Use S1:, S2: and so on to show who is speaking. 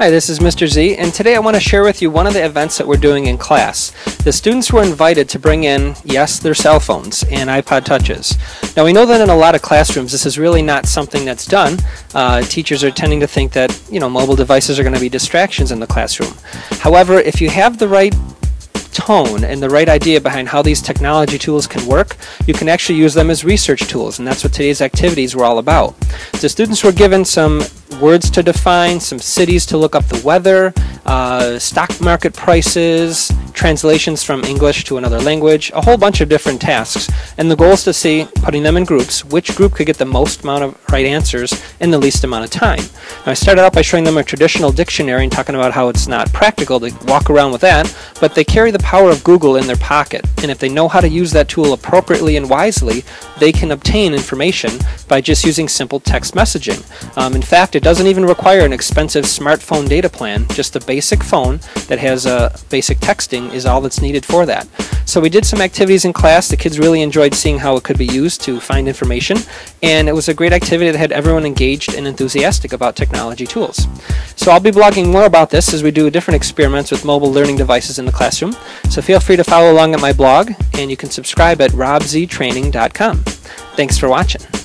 S1: Hi, this is Mr. Z, and today I want to share with you one of the events that we're doing in class. The students were invited to bring in, yes, their cell phones and iPod Touches. Now, we know that in a lot of classrooms, this is really not something that's done. Uh, teachers are tending to think that, you know, mobile devices are going to be distractions in the classroom. However, if you have the right tone and the right idea behind how these technology tools can work, you can actually use them as research tools, and that's what today's activities were all about. The students were given some words to define, some cities to look up the weather, uh, stock market prices, translations from English to another language, a whole bunch of different tasks. And the goal is to see, putting them in groups, which group could get the most amount of right answers in the least amount of time. Now, I started out by showing them a traditional dictionary and talking about how it's not practical to walk around with that, but they carry the power of Google in their pocket. And if they know how to use that tool appropriately and wisely, they can obtain information by just using simple text messaging. Um, in fact, it doesn't even require an expensive smartphone data plan, just a basic phone that has a basic texting is all that's needed for that. So we did some activities in class. The kids really enjoyed seeing how it could be used to find information, and it was a great activity that had everyone engaged and enthusiastic about technology tools. So I'll be blogging more about this as we do different experiments with mobile learning devices in the classroom. So feel free to follow along at my blog, and you can subscribe at robztraining.com. Thanks for watching.